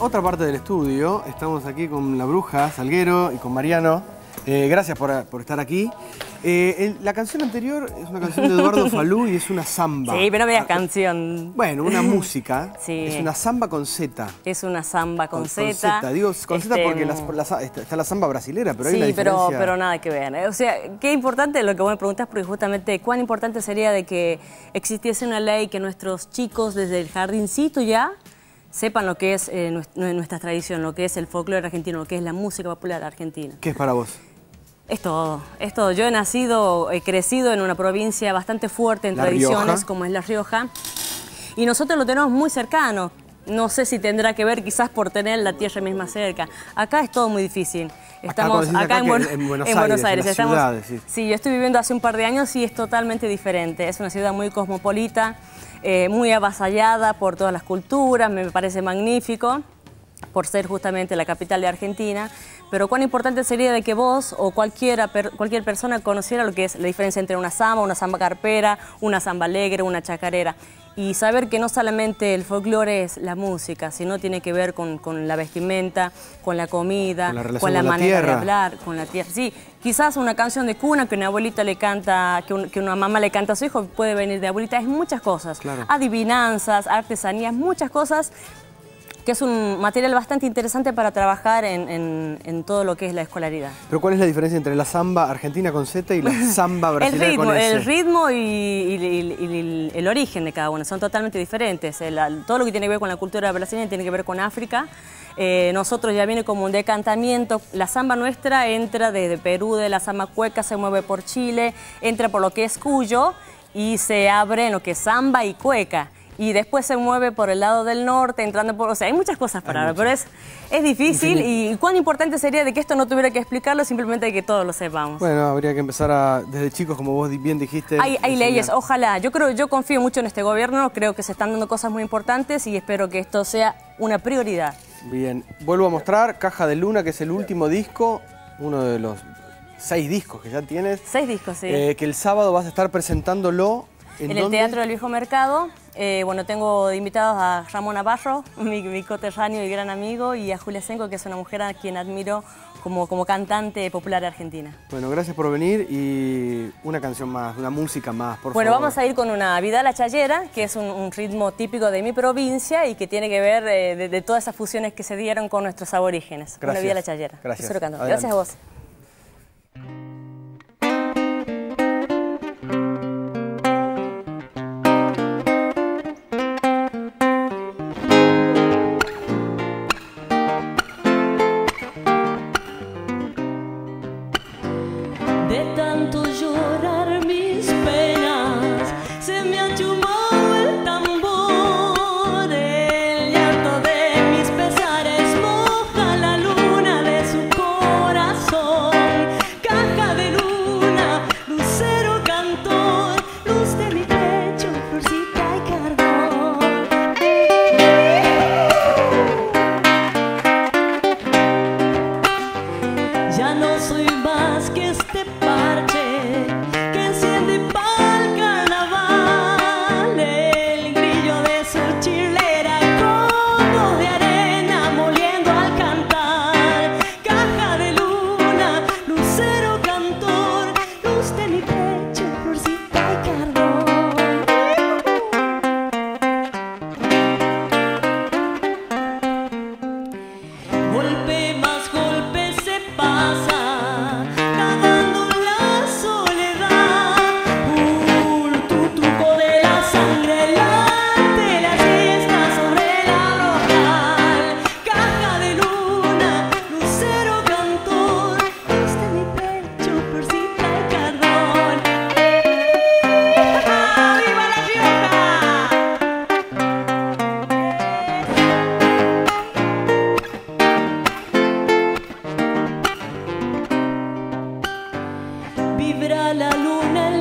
otra parte del estudio. Estamos aquí con la bruja Salguero y con Mariano. Eh, gracias por, por estar aquí. Eh, el- la canción anterior es una canción de Eduardo Falú y es una samba. Sí, pero no veas canción. Bueno, una música. Sí. Es una samba con Z. Es una samba con, Con Z. Digo con Z Este, porque la- la- está la samba brasilera, pero hay una sí, pero, diferencia. pero nada que ver. ¿eh? O sea, qué importante lo que vos me preguntás, porque justamente cuán importante sería de que existiese una ley que nuestros chicos desde el jardincito ya sepan lo que es eh, nues- nuestra tradición, lo que es el folclore argentino, lo que es la música popular argentina. ¿Qué es para vos? Es todo, es todo. Yo he nacido, he crecido en una provincia bastante fuerte en La tradiciones, Rioja. como es La Rioja, y nosotros lo tenemos muy cercano. No sé si tendrá que ver quizás por tener la tierra misma cerca. Acá es todo muy difícil. decís acá, en, en Buenos en Buenos Aires, Estamos- sí, yo estoy viviendo hace un par de años y es totalmente diferente. Es una ciudad muy cosmopolita, eh, muy avasallada por todas las culturas, me parece magnífico por ser justamente la capital de Argentina, pero cuán importante sería de que vos o cualquiera, per- cualquier persona conociera lo que es la diferencia entre una samba, una samba carpera, una samba alegre, una chacarera. Y saber que no solamente el folclore es la música, sino tiene que ver con, con la vestimenta, con la comida, Con la relación con la con la manera de hablar, con la tierra. Sí, quizás una canción de cuna que una abuelita le canta, que, un- que una mamá le canta a su hijo, puede venir de abuelita, es muchas cosas. Claro. Adivinanzas, artesanías, muchas cosas que es un material bastante interesante para trabajar en, en- en todo lo que es la escolaridad. Pero ¿cuál es la diferencia entre la samba argentina con Z y la samba El brasileña ritmo, con S? el ritmo y, y- y- y el origen de cada uno son totalmente diferentes. El- todo lo que tiene que ver con la cultura brasileña tiene que ver con África. Eh, nosotros ya viene como un decantamiento. La samba nuestra entra desde Perú, de la samba cueca, se mueve por Chile, entra por lo que es Cuyo y se abre en lo que es samba y cueca. Y después se mueve por el lado del norte, entrando por... O sea, hay muchas cosas para hablar, pero es, es difícil. Y cuán importante sería de que esto no tuviera que explicarlo, simplemente que todos lo sepamos. Bueno, habría que empezar a, desde chicos, como vos bien dijiste. Hay, hay leyes, ojalá. Yo creo, yo confío mucho en este gobierno, creo que se están dando cosas muy importantes y espero que esto sea una prioridad. Bien, vuelvo a mostrar Caja de Luna, que es el último disco, uno de los seis discos que ya tienes, Seis discos, sí. eh, que el sábado vas a estar presentándolo. ¿En, en el? Teatro del Viejo Mercado, eh, bueno, tengo de invitados a Ramón Navarro, mi, mi coterráneo y gran amigo, y a Julia Senco, que es una mujer a quien admiro como, como cantante popular argentina. Bueno, gracias por venir y una canción más, una música más, por Bueno, favor. vamos a ir con una Vidala Chayera, que es un, un ritmo típico de mi provincia y que tiene que ver eh, de, de todas esas fusiones que se dieron con nuestros aborígenes. Una Gracias. Vidala Chayera. Gracias. Gracias a vos. vibra la luna.